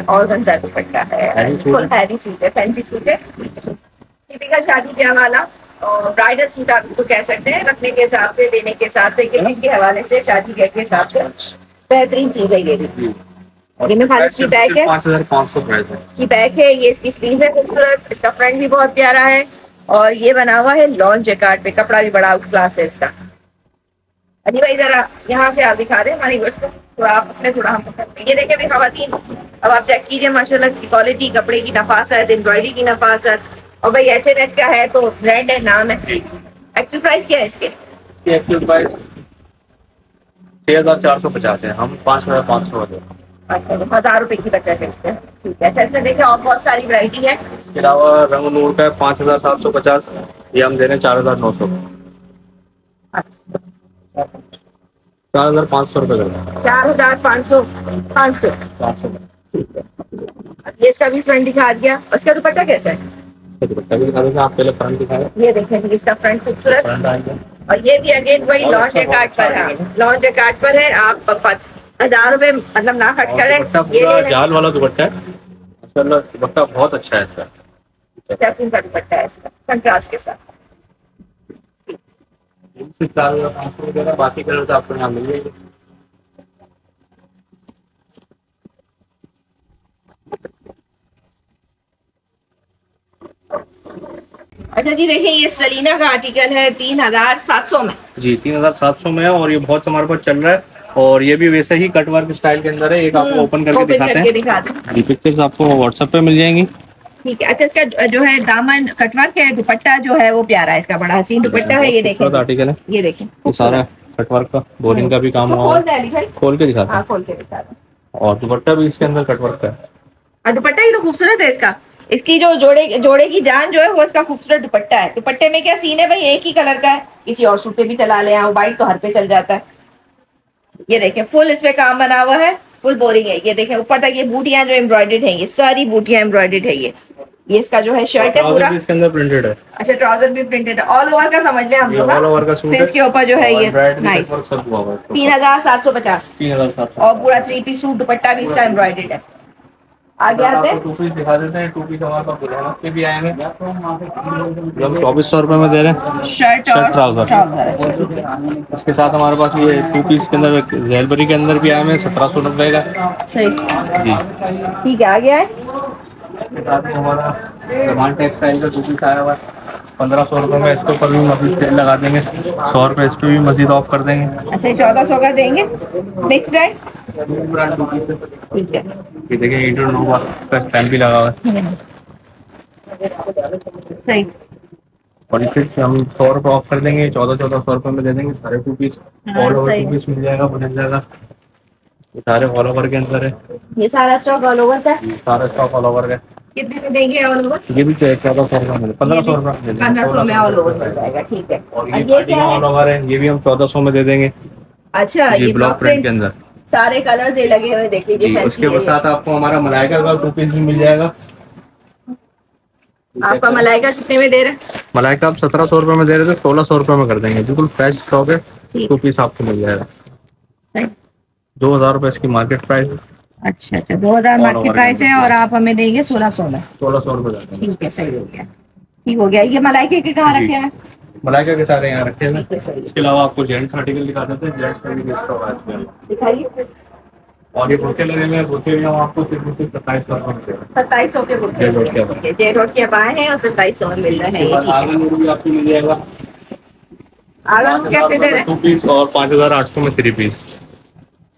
और गंजा दुपट्टा। है। फुल हैवी सूट है फैंसी सूट है। टिपिकल शादी ब्याह वाला और ब्राइडल सूट आप इसको कह सकते हैं रखने के हिसाब से देने के हिसाब से के हवाले से शादी ब्याह के हिसाब से। बेहतरीन चीज़ है ये भी। ये में खाली इसकी बैक है? पाँच हज़ार पाँच सौ इसकी बैक है ये इसकी स्लीव है खूबसूरत। इसका फ्रंट भी बहुत प्यारा है। और ये बना हुआ है लॉन्च जैकार्ड पे, कपड़ा भी बड़ा आउट क्लास है इसका अली भाई जरा यहाँ से आप दिखा दें हमारी वर्ष को थोड़ा आप अपने थोड़ा हम ये देखे भी खातन, अब आप चेक कीजिए, माशाल्लाह इसकी क्वालिटी कपड़े की नफासत एम्ब्रॉयडरी की नफासत, और भाई एच एन एच का है तो ब्रांड है नाम है। एक्चुअल प्राइस क्या है इसके? एक्चुअल प्राइस छह हज़ार चार सौ पचास है। हम पाँच हज़ार पाँच सौ अच्छा तो हज़ार रुपए की बचत है इसमें। ठीक है अच्छा इसमें देखिए और बहुत सारी वैरायटी है। इसके अलावा रंग नूर का पाँच हज़ार सात सौ पचास। ये हम दे रहे हैं चार हज़ार नौ सौ। चार हज़ार पाँच सौ हैं। चार हज़ार पाँच सौ पाँच सौ। पाँच सौ। है। ये इसका भी फ्रंट दिखा दिया। उसका दुपट्टा कैसा है? दुपट्टा भी दिखा देते आप पहले फ्रंट दिखाए। ये देखें कि इसका फ्रंट खूबसूरत। और ये भी अगेन वही लॉन्च कार्ड पर है। लॉन्च कार्ड पर है आप हज़ार रुपए मतलब ना खर्च करें। ये लें। जाल वाला दुपट्टा है? माशाल्लाह दुपट्टा बहुत अच्छा है इसका। का दुपट्टा है कंट्रास्ट के साथ। बाकी कलर तो आपको यहाँ मिल जाएगी। अच्छा जी देखिए ये सलीना का आर्टिकल है तीन हज़ार सात सौ में। जी तीन हज़ार सात सौ में है और ये बहुत हमारे पास चल रहा है। और ये भी वैसे ही कट वर्क स्टाइल के अंदर है एक आपको ओपन करके दिखाते हम्म, हैं। दिखा पिक्चर्स आपको व्हाट्सएप पे मिल जाएँगी। ठीक है अच्छा इसका जो है दामन कटवर्क है दुपट्टा जो है वो प्यारा है इसका बड़ा हसीन दुपट्टा है ये देखें आर्टिकल है। ये देखें सारा कट वर्क का बोरिंग का भी काम हुआ। खोल है खोल के दिखाते हाँ। खोल के दिखा और दुपट्टा भी इसके अंदर कट वर्क का है। और दुपट्टा ही तो खूबसूरत है इसका। इसकी जो जोड़े जोड़े की जान जो है वो इसका खूबसूरत दुपट्टा है। दुपट्टे में क्या सीन है भाई? एक ही कलर का है। किसी और सूट पे भी चला ले व्हाइट तो हर पे चल जाता है। ये देखें फुल इस पे काम बना हुआ है फुल बोरिंग है। ये देखें ऊपर तक ये बूटियाँ जो एम्ब्रॉयडेड है ये सारी बूटियाँ एम्ब्रॉयडेड है ये। ये इसका जो है शर्ट है पूरा। इसके अंदर प्रिंटेड है। अच्छा ट्राउज़र भी प्रिंटेड है। ऑल ओवर का समझ लें हम लोग ऑल ओवर का सूट है। इसके ऊपर जो है ये। नाइस है तीन हज़ार सात सौ पचास। तीन हज़ार और पूरा थ्री पीस सूट दुपट्टा भी इसका एम्ब्रॉयडेड है। आगे आते हैं? टू पीस दिखा देते हैं टू पीस हमारे पास बुलाना के भी आएँगे। हम चौबीस सौ रुपए में दे रहे हैं। Shirt trouser. अच्छा। ठीक है इसके साथ हमारे पास ये टू पीस के अंदर जेलबरी के अंदर भी आए हैं सत्रह सौ रुपए का। सही। जी। ठीक है आगे आए। इसके हमारा टेक्सटाइल का टू पीस आया हुआ है। पंद्रह सौ रुपए में इसके ऊपर भी मजीद सेल लगा देंगे। सौ रुपए इस पे भी मजीद ऑफ़ कर देंगे। अच्छा चौदह सौ का देंगे। Mix brand. ठीक है ये देखिए इंटर नोवा का स्टैम्प भी लगा हुआ है। सही। और फिर हम सौ रुपए ऑफ़ कर देंगे चौदह चौदह सौ रुपए में दे देंगे सारे two piece all over two piece मिल जाएगा बदल जाएगा। ये सारे ऑल ओवर के अंदर है। ये सारा स्टॉक ऑल ओवर का है? सारा स्टॉक ऑल ओवर का। कितने में देंगे ऑल ओवर ये भी चौदह सौ रुपए में। पंद्रह सौ रुपए। पंद्रह सौ में ऑल ओवर मिल जाएगा ठीक है। और ये क्या ऑल ओवर है ये भी हम चौदह सौ में दे देंगे। अच्छा ये ब्लॉक प्रिंट के अंदर। सारे कलर्स ये लगे हुए देख लीजिए उसके साथ आपको हमारा मलाइका का टू पीस भी मिल जाएगा। आपका मलाइका कितने में दे रहे हैं? मलाइका आप सत्रह सौ रुपए में दे रहे थे सोलह सौ रुपए में कर देंगे। बिल्कुल फ्रेश स्टॉक है टू पीस आपको मिल जाएगा। दो हज़ार रूपए इसकी मार्केट प्राइस है। अच्छा अच्छा दो हज़ार मार्केट प्राइस है और आप हमें देंगे सोलह सौ में सोलह सौ रुपए ठीक है सही हो गया। ठीक हो गया। ये मलाइके के कहाँ रखे हैं? मलाइका के सारे यहाँ रखे हैं। इसके अलावा आपको जेंट्स आर्टिकल दिखा देते हैं। जेंट्स का भी। दिखाइए। और ये बुके लगे हुए बुके भी हम आपको सिर्फ़ सिर्फ़ सत्ताईस सौ रुपए सत्ताईस सौ के बुक। जेड रोड के आए हैं और सत्ताईस सौ में मिल रहे हैं। भी आपको मिल जाएगा। आगे कैसे दे रहे हैं? टू पीस और पाँच हज़ार आठ सौ में थ्री पीस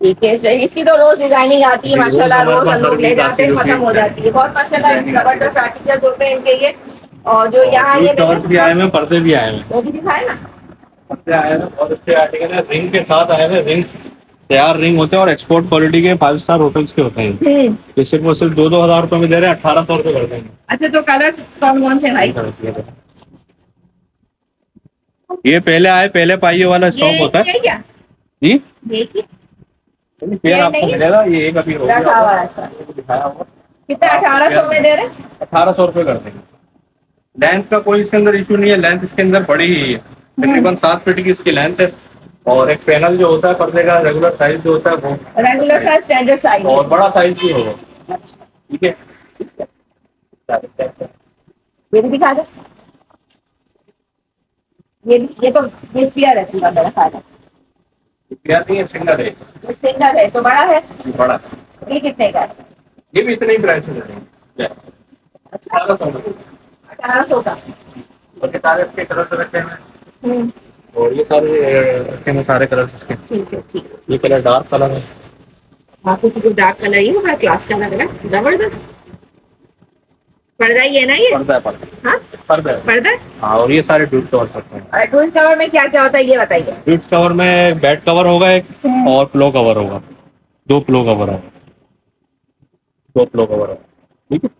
ठीक है इसकी तो रोज डिज़ाइनिंग आती है माशाल्लाह रोज हम लोग ले जाते हैं खत्म हो जाती है। बहुत माशाल्लाह ज़बरदस्त आर्टिकल्स होते हैं इनके ये और जो यहाँ ये टॉर्च भी आए हैं पर्दे भी आए हैं। वो भी दिखाए ना? पर्दे आए हैं बहुत अच्छे आर्टिकल है। रिंग के साथ आए हैं रिंग तैयार रिंग होते हैं और एक्सपोर्ट क्वालिटी के फाइव स्टार होटल्स के होते हैं। हम्म, ये सिर्फ़ और सिर्फ़ दो दो हज़ार रुपए में दे रहे हैं अठारह सौ रुपए कर देंगे अच्छा तो कलर्स कौन कौन से भाई? ये पहले आए पहले पाइए वाला स्टॉक होता है। जी? ये आपको मिलेगा ये एक अभी हो रखा गया हुआ है अच्छा। दिखाया होगा कितना अठारह सौ में दे रहे अठारह सौ रुपए कर देंगे। लेंथ का कोई इसके अंदर इशू नहीं है लेंथ इसके अंदर बड़ी ही है। तकरीबन सात फीट की इसकी लेंथ है। और एक पैनल जो होता है पर्दे का रेगुलर साइज़ जो होता है वो रेगुलर साइज़ स्टैंडर्ड साइज़ और बड़ा साइज़ भी होगा। ठीक है? ये भी दिखा दो। ये ये तो ये पियर है पूरा खाना क्या नहीं है सिंगल है? सिंगल है तो बड़ा है? बड़ा ये कितने का है? ये भी इतने ही प्राइस में दे अठारह सौ अठारह सौ का। और इसके कलर रखे हैं। हम्म, और ये सारे रखे हैं सारे कलर इसके। ठीक है ठीक है ये कलर डार्क कलर है। हाँ किसी को डार्क कलर ही बड़ा क्लास का लग रहा है ज़बरदस्त। पर्दा ही है ना ये? पर्दा है पर्दा। हाँ? पर्दा है। पर्दा? हाँ और ये सारे ड्यूट कवर सकते हैं। ड्यूट कवर में क्या क्या होता है ये बताइए। ड्यूट कवर में बेड कवर होगा एक और प्लो कवर होगा। दो प्लो कवर है। दो प्लो कवर है। ठीक है?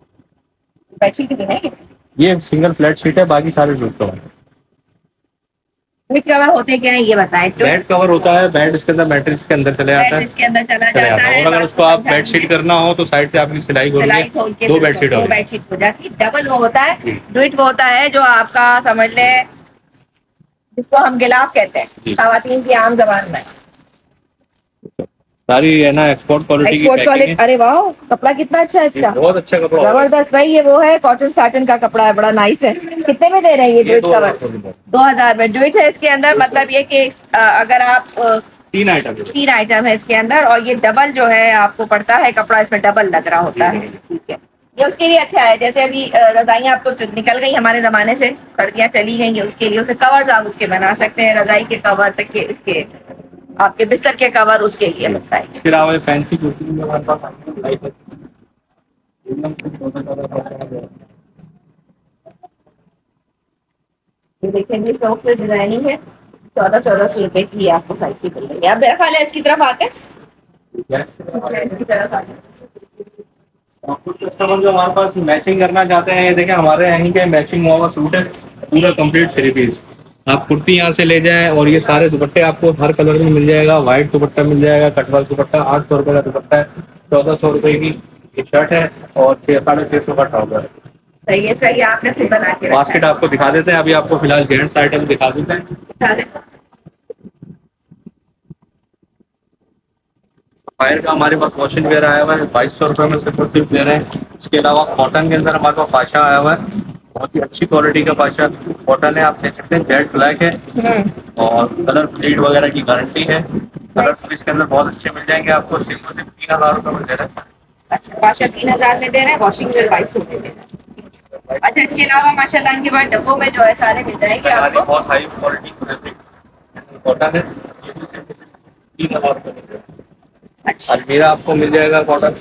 बेडशीट है ये? ये सिंगल फ्लैट शीट है बाकी सारे ड्यूट कवर टूल कवर होते क्या है ये बताएँ? तो बेड कवर होता है बेड इसके अंदर मैट्रिक्स के अंदर चले जाता है। इसके अंदर चला जाता है। और अगर उसको आप बेड शीट करना हो तो साइड से आपकी सिलाई सिलाई खोल के दो बेड शीट दो। बेडशीट हो जाती है। डबल वो होता है। डुइट वो होता है जो आपका समझ ले जिसको हम गिलाफ कहते हैं। खातन की आम जबान में। सारी है ना एक्सपोर्ट क्वालिटी एक्सपोर्ट क्वालिटी अरे वाह कपड़ा कितना अच्छा है इसका। बहुत अच्छा कपड़ा ज़बरदस्त भाई ये वो है कॉटन साटन का कपड़ा है बड़ा नाइस है। कितने में दे रहे हैं ये दो कवर दो हज़ार में। डुइट है इसके अंदर मतलब ये कि अगर आप तीन आइटम है। तीन आइटम है इसके अंदर और ये डबल जो है आपको पड़ता है कपड़ा इसमें डबल लग रहा होता है। ठीक है। ये उसके लिए अच्छा है जैसे अभी रजाइयाँ आपको चुन- निकल गई हमारे जमाने से। खड़कियाँ चली गई हैं उसके लिए उसे कवर आप उसके बना सकते हैं रजाई के कवर तक के उसके। आपके बिस्तर के कवर उसके लिए लगता है। इसके अलावा फैंसी कुर्ती भी हमारे पास लाइट है। चौदह चौदह सौ रुपए ये देखेंगे इसमें ऊपर डिज़ाइनिंग है। चौदह चौदह सौ रुपए की आपको फैंसी मिल रही है। अब मेरा ख्याल है इसकी तरफ़ आते हैं? इसकी तरफ़ आते हैं। कुछ कस्टमर जो हमारे पास मैचिंग करना चाहते हैं ये देखें हमारे यहीं के मैचिंग हुआ हुआ सूट है पूरा कंप्लीट थ्री पीस आप कुर्ती यहाँ से ले जाएँ और ये सारे दुपट्टे आपको हर कलर में मिल जाएगा। व्हाइट दुपट्टा मिल जाएगा कटवर्क दुपट्टा आठ सौ रुपये का दुपट्टा है चौदह सौ रुपये की ये शर्ट है और छह साढ़े छह सौ का ट्राउज़र है। सही है सही आपने फिर बना के बास्केट आपको दिखा देते हैं अभी आपको फ़िलहाल जेंट्स आइटम दिखा देते हैं दिखा दें। फायर का हमारे पास वॉशिंग वेयर आया हुआ है बाईस सौ रुपए में और सिर्फ़ दे रहे हैं। इसके अलावा कॉटन के अंदर हमारे पास पाशा आया हुआ है। बहुत ही अच्छी क्वालिटी का पाशा। कॉटन है आप देख सकते हैं जेट ब्लैक है। और कलर ब्लीड वगैरह की गारंटी है। कलर इसके अंदर बहुत अच्छे मिल जाएँगे आपको। सिर्फ़ और सिर्फ़ तीन हज़ार रुपए में दे रहे हैं। अच्छा पाशा तीन हज़ार में दे रहे हैं वॉशिंग में बाईस सौ में दे रहे हैं। अच्छा इसके अलावा माशाल्लाह इनके बाद डब्बों में जो है सारे मिल जाएँगे आपको। बहुत हाई क्वालिटी कॉटन है। तीन हज़ार अच्छा। अलमीरा आपको मिल जाएगा कॉटन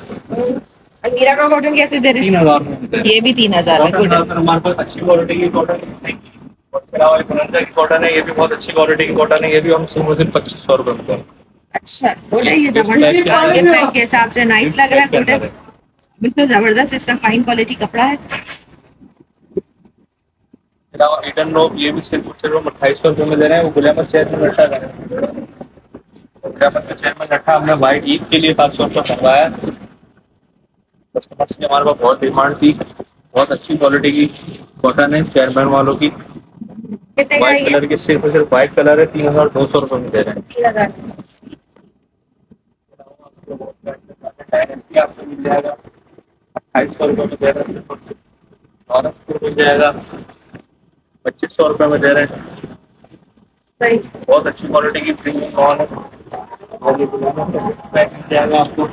अलमीरा का कॉटन कैसे दे रहे तीन हज़ार हैं ये भी तीन हज़ार है। हमारे पास अच्छी क्वालिटी की कॉटन है। की कॉटन है ये भी बहुत अच्छी क्वालिटी की कॉटन है ये भी हम सिर्फ़ पच्चीस सौ रुपए में अच्छा है ये ज़बरदस्त। के हिसाब से नाइस लग रहा है बिल्कुल ज़बरदस्त इसका फाइन क्वालिटी कपड़ा है। रिटर्न रोप ये भी सिर्फ़ सिर्फ़ हम अट्ठाईस सौ रुपए में दे रहे हैं वो गुलाम शहर में बैठा है। रखा हमने व्हाइट ईद के लिए पर मंगवाया कस्टमर्स की हमारे पास बहुत डिमांड थी बहुत अच्छी क्वालिटी की कॉटन है चेयरमैन वालों की। व्हाइट कलर की सिर्फ़ सिर्फ़ व्हाइट कलर है तीन हज़ार दो सौ रुपए में दे रहे हैं। आपको मिल जाएगा अट्ठाईस सौ। रुपये में दे रहे हैं और मिल जाएगा पच्चीस सौ रुपये में दे रहे हैं। बहुत अच्छी क्वालिटी की प्रीमियम कॉल है? पैक मिल जाएगा आपको?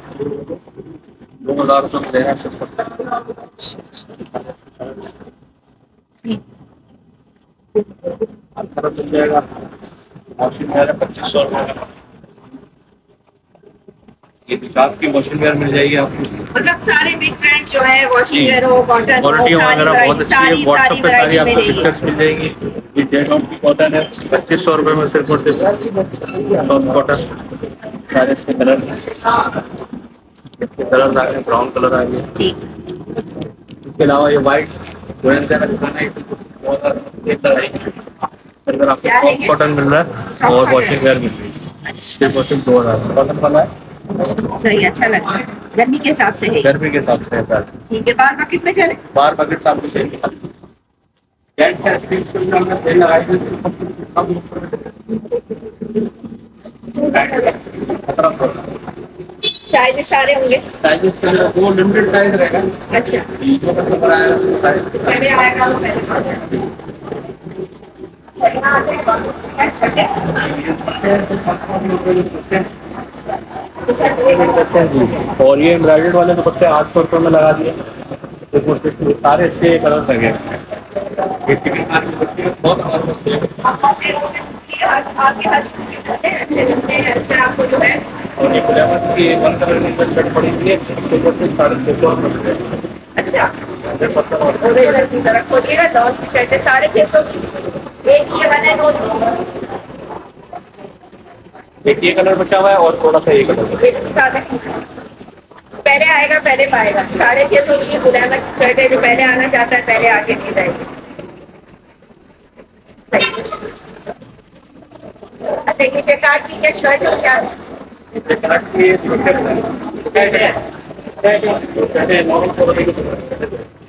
दो हज़ार रुपये हैं मिल जाएगा। वॉशिंग है पच्चीस सौ रुपये का। ये की वॉशिंग वेयर मिल जाएगी आपको। मतलब सारे बिग ब्रांड जो है। वॉशिंग वेयर हो कॉटन क्वालिटी वगैरह बहुत अच्छी है व्हाट्सएप पे सारी आपको पिक्चर्स मिल जाएँगी। ये की कॉटन है पच्चीस सौ रुपये में सिर्फ़ और सिर्फ़। कॉटन सारे इसके कलर इसके कलर आ गए ब्राउन कलर आ गए। इसके अलावा ये का है बहुत ये? कॉटन मिल रहा है और वॉशिंग वेयर मिल रही है। अच्छा। सिर्फ़ और सिर्फ़ दो हज़ार। कॉटन वाला है। सही अच्छा लग रहा है। गर्मी के हिसाब से है गर्मी के हिसाब से है सर। ठीक है बार बकेट में चले। बार बकेट चाहिए जेंट का सौ साइज़ सारे होंगे। साइजेस के वो लिमिटेड साइज़ रहेगा। अच्छा। जो कस्टमर है उसको साइज़ पहले आएगा वो पहले आते हैं? और ये एम्ब्रॉयडेड वाले दुपट्टे आठ सौ रुपये में लगा दिए सारे इसके कलर लगे हैं। है। हो हैं, अच्छे हैं है है साढ़े छः सौ हैं। अच्छा 100% और और इधर की तरफ़ खोलिएगा लॉन की शर्ट है साढ़े छः सौ एक ये बने दो एक ये कलर बचा हुआ है और थोड़ा सा ये कलर पहले आएगा पहले पाएगा साढ़े छः सौ की की शर्ट है जो पहले आना चाहता है पहले आके नहीं जाएगी अच्छा ये जैकार्ड की क्या शर्ट है क्या है। हैं। हैं।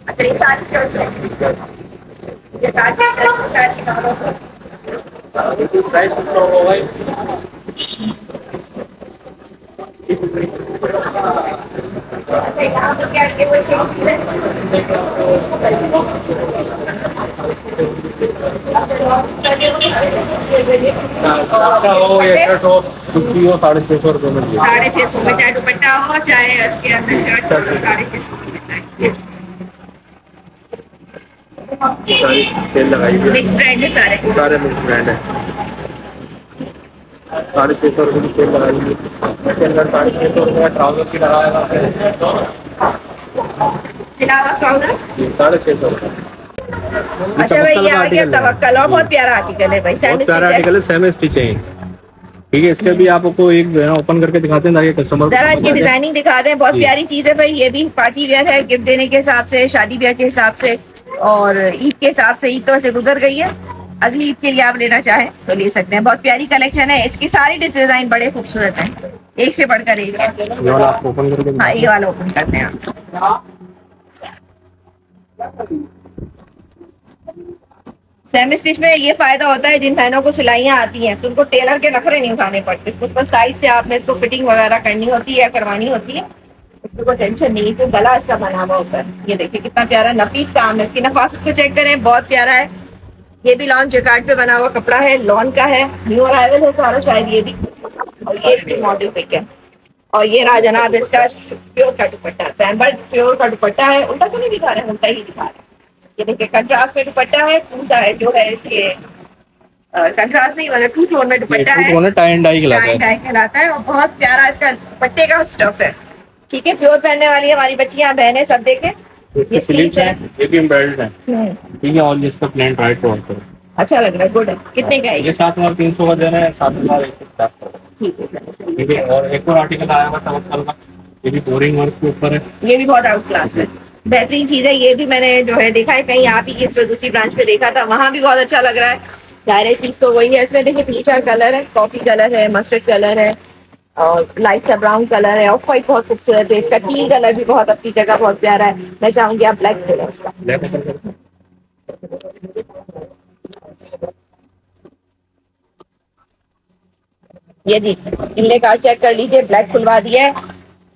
अच्छा ये सारी शर्ट है साढ़े छः सौ रुपये साढ़े छः सौ में चाहे दुपट्टा हो चाहे उसके अंदर शर्ट साढ़े छः सौ सारी सेल लगाई हुई है सारे। सारे मिक्स ब्रांड है। साढ़े छः सौ रुपये की सेल लगाई हुई है। इसके अंदर साढ़े छः सौ रुपये का ट्राउज़र की लगाया हुआ है। साढ़े छः सौ रुपये अच्छा भाई ये आ गया तवक्कल और बहुत प्यारा आर्टिकल है भाई बहुत सैंडल प्यारा आर्टिकल है सेमी स्टिच है ठीक है इसका भी आपको एक जो है ओपन करके दिखाते हैं ताकि कस्टमर जरा इसकी डिज़ाइनिंग दिखा दें बहुत प्यारी चीज़ है भाई ये भी पार्टी वेयर है गिफ्ट देने के हिसाब से शादी ब्याह के हिसाब से। और ईद के हिसाब से ईद तो वैसे गुजर गई है। अगली ईद के लिए आप लेना चाहें तो ले सकते हैं। बहुत प्यारी कलेक्शन है। इसकी सारी डिज़ाइन बड़े खूबसूरत हैं। एक से बढ़कर एक। वाला ओपन हाँ ये वाला ओपन करते हैं आप। सेमी स्टिच में ये फ़ायदा होता है जिन बहनों को सिलाइयाँ आती हैं तो उनको टेलर के नखरे नहीं उठाने पड़ते। उसको साइड से आपने इसको फिटिंग वगैरह करनी होती है करवानी होती है। उसको कोई टेंशन नहीं तो गला इसका बना हुआ होता है। ये देखिए कितना प्यारा नफीस काम है। इसकी नफासत को चेक करें बहुत प्यारा है। ये भी लॉन जैकार्ड पे बना हुआ कपड़ा है लॉन का है। न्यू अराइवल है सारा शायद ये भी। और ये इसकी मॉडल पिक है। और ये रहा जनाब इसका प्योर का दुपट्टा। पैम्बर प्योर का दुपट्टा है। उल्टा तो नहीं दिखा रहे उल्टा ही दिखा रहे ये देखिए कंट्रास्ट में दुपट्टा है पूसा है जो है इसके कंट्रास्ट नहीं मतलब टू टोन में दुपट्टा है। एंड डाई कहलाता है। और बहुत प्यारा इसका दुपट्टे का स्टफ़ है। ठीक है प्योर पहनने वाली हमारी बच्चियाँ बहनें सब देखें। ये स्लीव्स हैं। ये भी एम्ब्रॉयडर्ड है। हम्म, ठीक है और इसका प्लेन राइट टू करो अच्छा लग रहा है गुड है। कितने का है? ये ये? सात हज़ार तीन सौ का देना है सात हज़ार एक सौ पचास का। ठीक है और एक और आर्टिकल आया हुआ तवक्कल का। ये भी बोरिंग वर्क के ऊपर है। ये भी बहुत आउट क्लास है। बेहतरीन चीज़ है ये भी मैंने जो है देखा है कहीं आप ही इस पर दूसरी ब्रांच पे देखा था वहाँ भी बहुत अच्छा लग रहा है। डायरेक्ट चीज़ तो वही है इसमें देखिए तीन चार कलर है कॉफ़ी कलर है मस्टर्ड कलर है और लाइट सा ब्राउन कलर है वाइट बहुत खूबसूरत है। इसका टीन कलर भी बहुत अपनी जगह बहुत प्यारा है। मैं चाहूँगी आप ब्लैक कलर इसका। ये जी कार्ड चेक कर लीजिए ब्लैक खुलवा दिया है।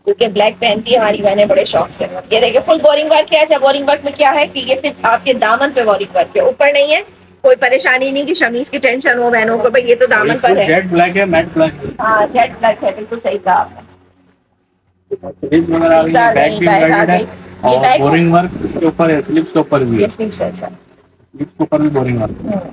क्योंकि ब्लैक पहनती है हमारी बहनें, बड़े शौक से। ये देखिए फुल बोरिंग वर्क है। अच्छा बोरिंग वर्क में क्या है कि ये सिर्फ़ आपके दामन पे बोरिंग वर्क है। ऊपर नहीं है। कोई परेशानी नहीं कि शमीज की टेंशन हो बहनों को भाई ये तो दामन पर है। जेट ब्लैक है मैट ब्लैक हाँ। जेट ब्लैक है बिल्कुल सही कहा आपने। है बोरिंग वर्क इसके ऊपर है स्लीव्स के ऊपर भी है। स्लीव्स है अच्छा। स्लीव्स के ऊपर भी बोरिंग वर्क है। हम्म।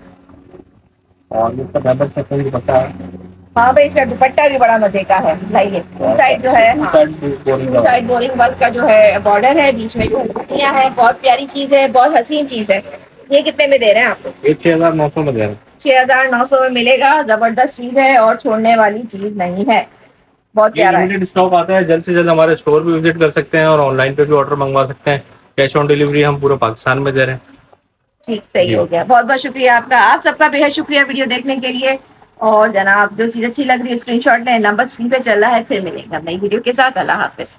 और इसका डबल से कोई पता है हाँ भाई इसका दुपट्टा भी बड़ा मज़े का है लाइए। साइड जो है हाँ। साइड बोरिंग वर्क का जो है बॉर्डर है बीच में जो है बहुत प्यारी चीज़ है बहुत हसीन चीज़ है। ये कितने में दे रहे हैं आपको ये छह हज़ार नौ सौ में दे रहे हैं। छह हज़ार नौ सौ में मिलेगा ज़बरदस्त चीज़ है और छोड़ने वाली चीज़ नहीं है। बहुत प्यारा है। स्टॉक आता है जल्द से जल्द हमारे स्टोर भी विज़िट कर सकते हैं और ऑनलाइन पे भी ऑर्डर मंगवा सकते हैं। कैश ऑन डिलीवरी हम पूरे पाकिस्तान में दे रहे हैं। ठीक सही हो गया। बहुत बहुत शुक्रिया आपका। आप सबका बेहद शुक्रिया वीडियो देखने के लिए। और जनाब जो चीज़ अच्छी लग रही है स्क्रीनशॉट लें नंबर स्क्रीन पे चल रहा है फिर मिलेंगे नई वीडियो के साथ। अल्लाह हाफिज।